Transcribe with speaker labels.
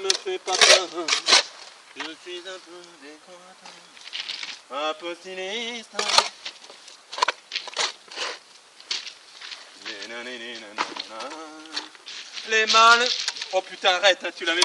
Speaker 1: Me fais pas peur. Je suis un peu décontent. Un peu sinistre. Les mâles. Oh putain, arrête, hein, tu l'avais.